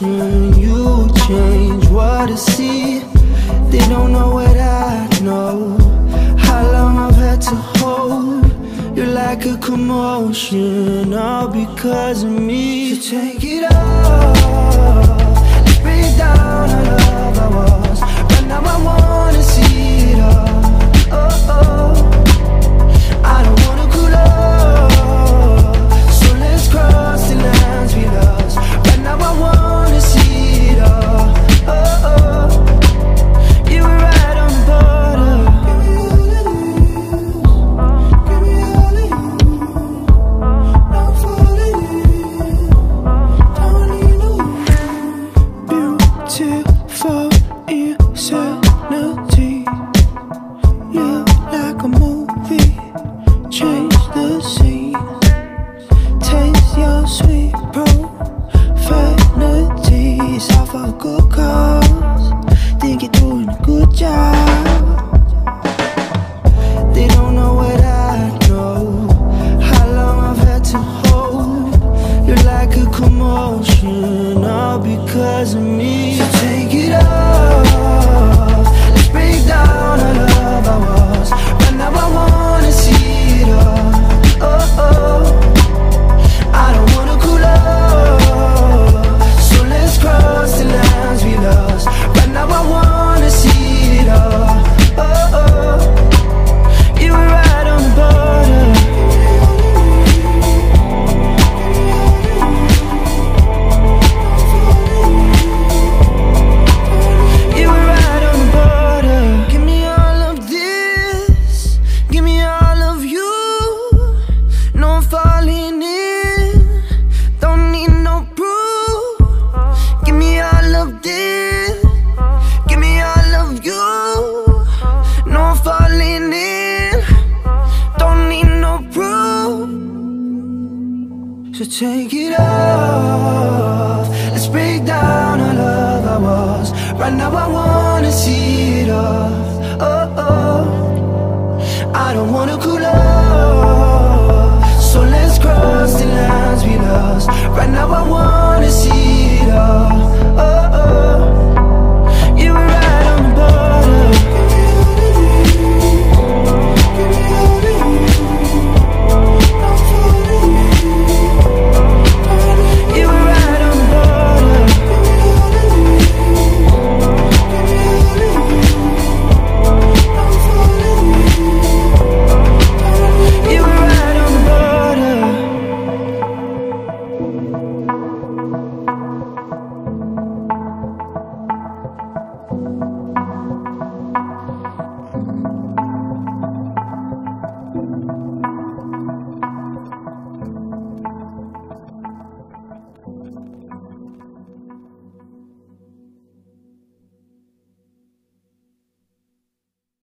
reflection You change what I see? They don't know what I know. How long I've had to hold you like a commotion All because of me. So take it all emotional because of me. So take it off. take it off Let's break down our love. our walls Right now I wanna see